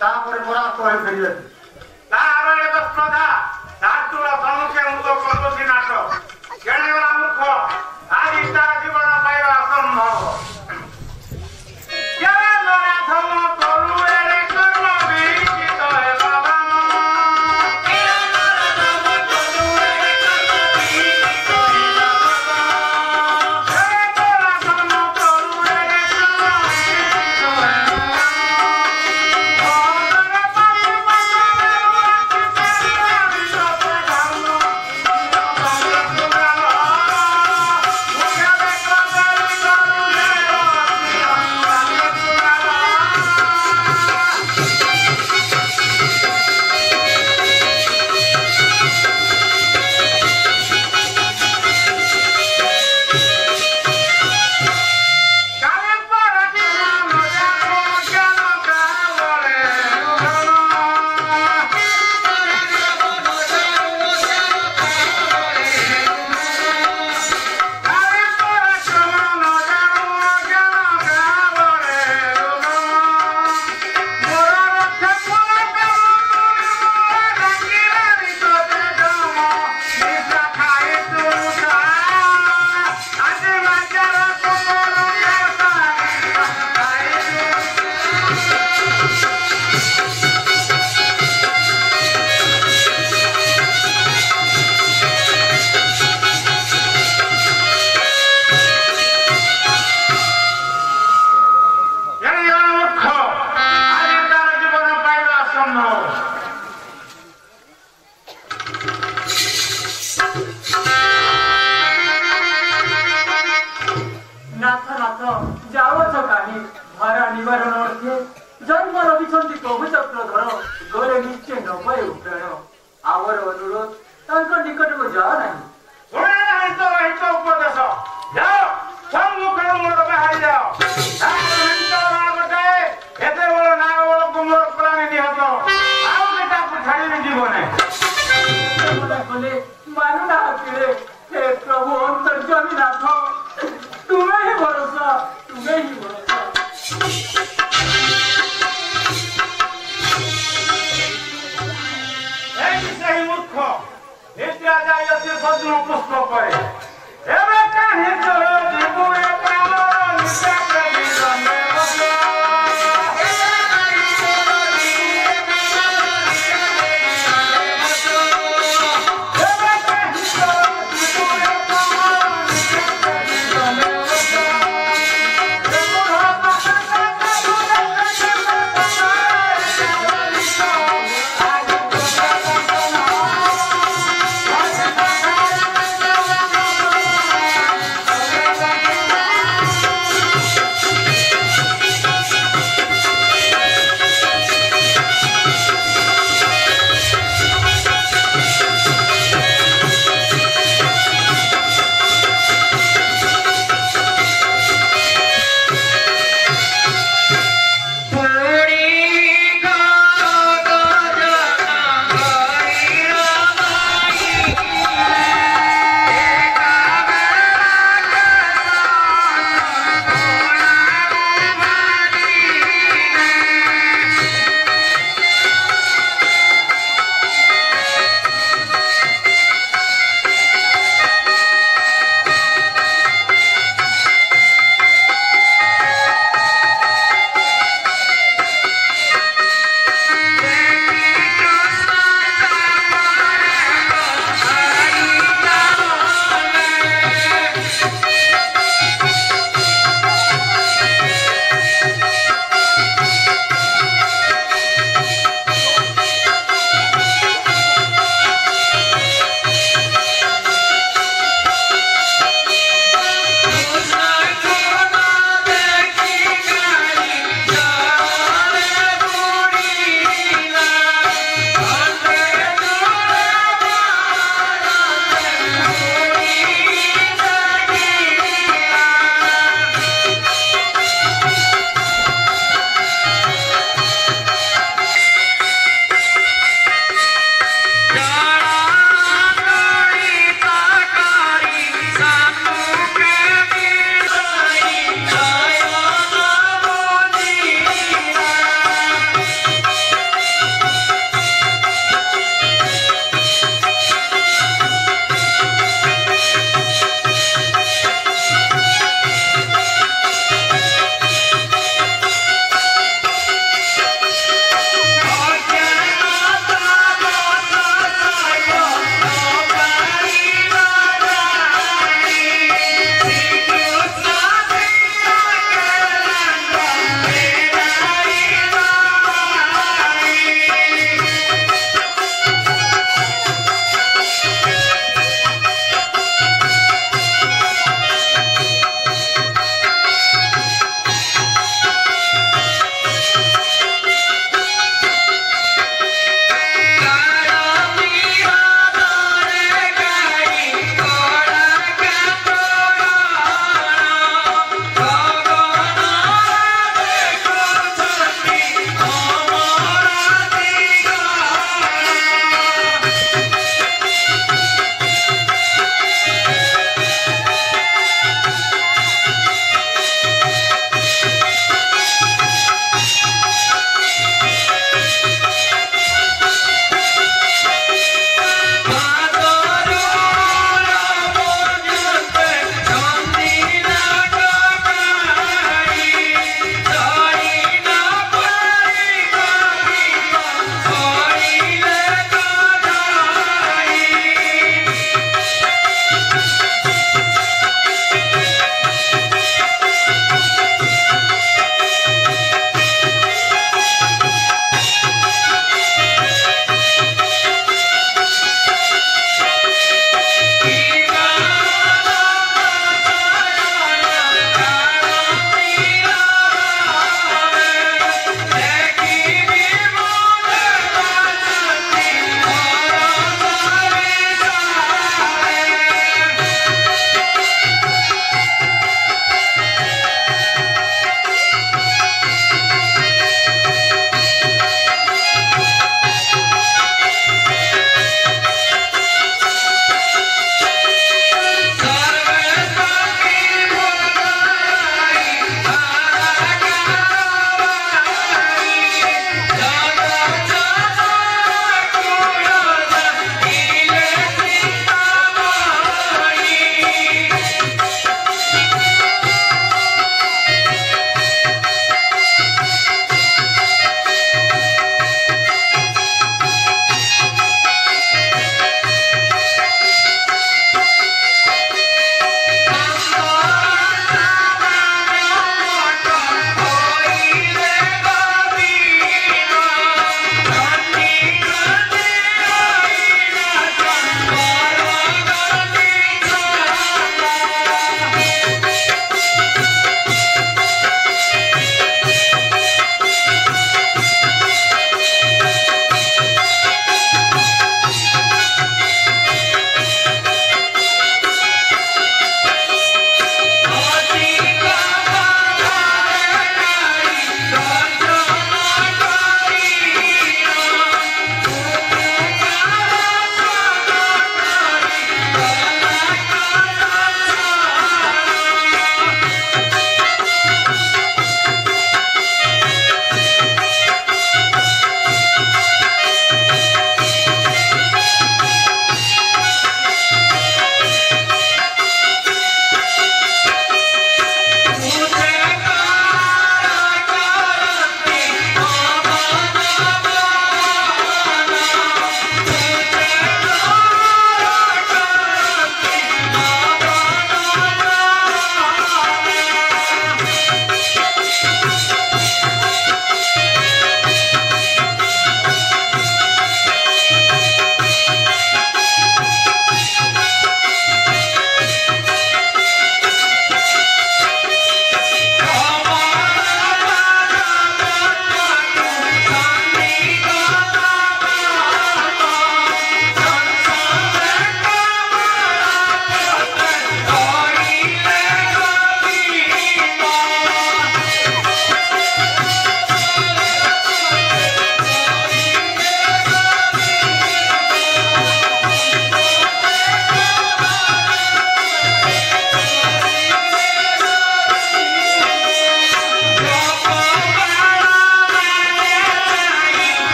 তারপরে মোরা করে ফেলবে তার আরও কথা তার তোরা সমস্যা মূলক কত দিন জেনে কেন মুখ্য Cột hết.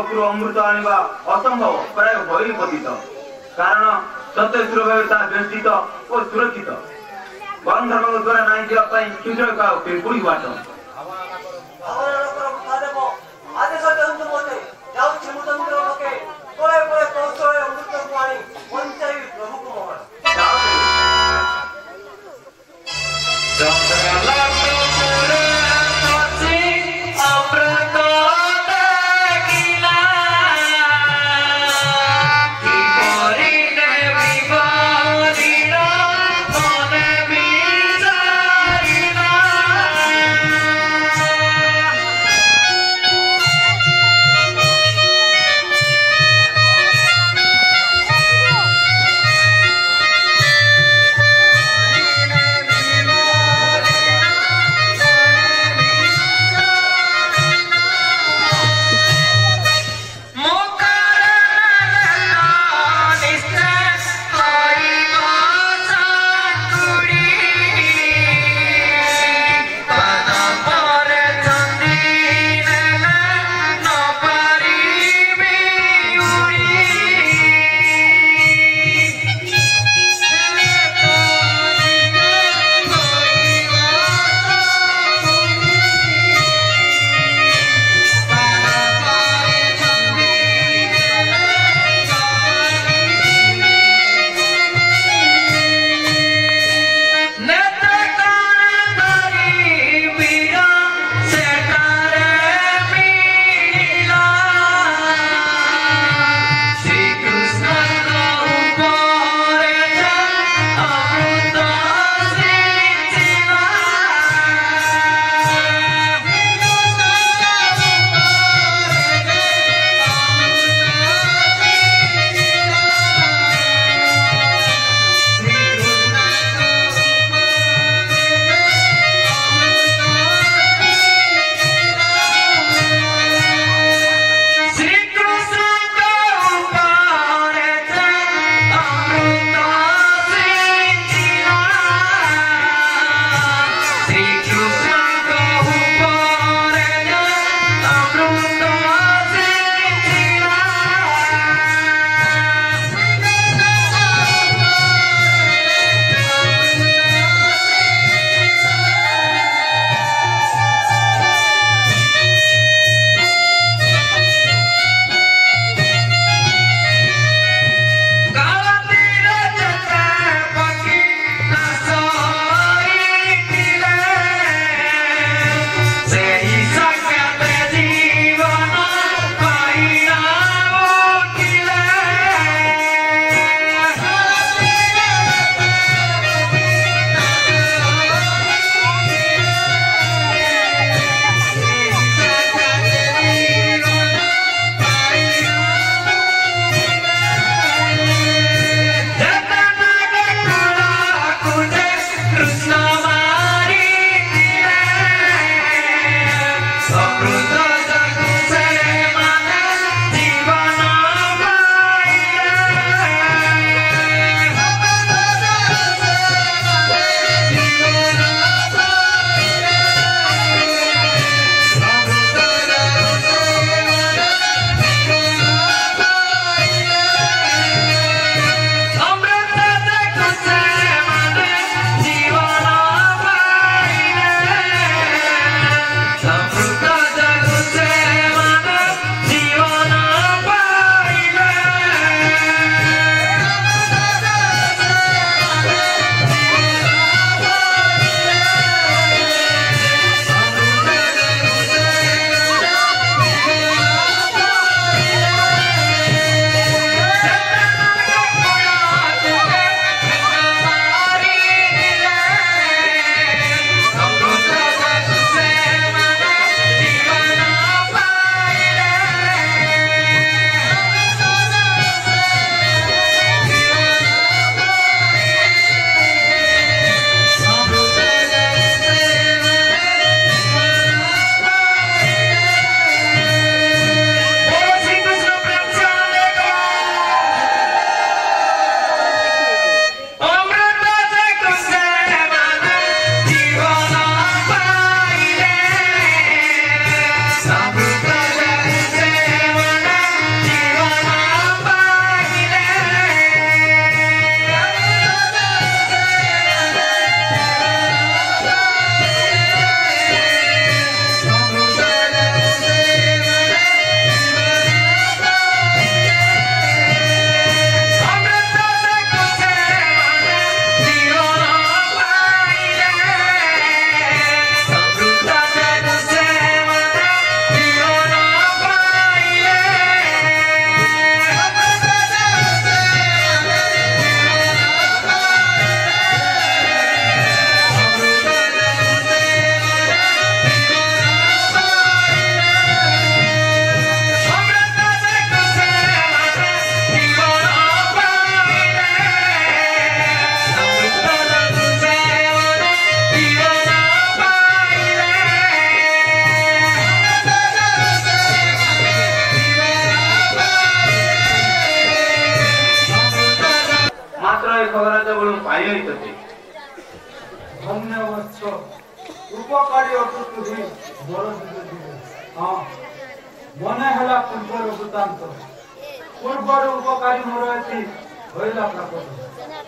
ପାଖରୁ ଅମୃତ ଆଣିବା ଅସମ୍ଭବ ପ୍ରାୟ ଭୟ ପତିତ। କାରଣ ସତେଶ୍ୱର ଭାବେ ତାହା ବେଷ୍ଟିତ ଓ ସୁରକ୍ଷିତ। ବରଂ ଧର୍ମଙ୍କ ଦ୍ୱାରା ନାହିଁ ଯିବା ପାଇଁ କ୍ଷୁଦ୍ର ପିମ୍ପୁଡ଼ି ବାଟ।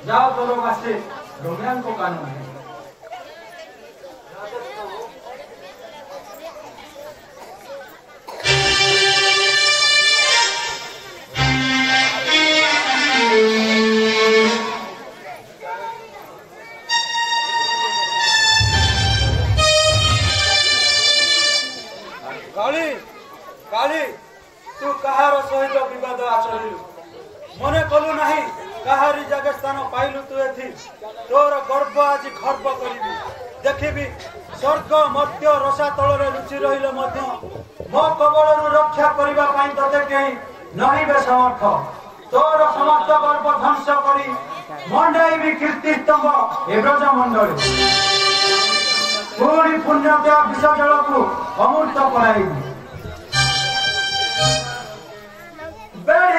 जाओ दोनों पास से डोंगरान को कानून है। ତୋର ଗର୍ବ ଆଜି ଖର୍ବ କରିବି। ଦେଖିବି ସ୍ୱର୍ଗ ମର୍ତ୍ୟ ରସା ତଳରେ ଲୁଚି ରହିଲେ ମଧ୍ୟ। ମୋ କବଳରୁ ରକ୍ଷା କରିବା ପାଇଁ ତତେ କେହି ନହିବେ ସମର୍ଥ। ତୋର ସମସ୍ତ ଗର୍ବ ଧ୍ୱଂସ କରି ମଣ୍ଡାଇବି କୀର୍ତ୍ତିସ୍ତମ୍ଭ ଏ ବ୍ରଜ ମଣ୍ଡଳୀ ପୁଣି ପୁଣ୍ୟଦେୟ ବିଷ ଜଳକୁ ଅମୃତ କରାଇବି।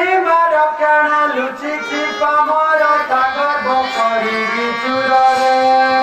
ପରିବାର କାଣ ଲୁଚିଛି ତମର ତାଗ କରିବି ଚୁରରେ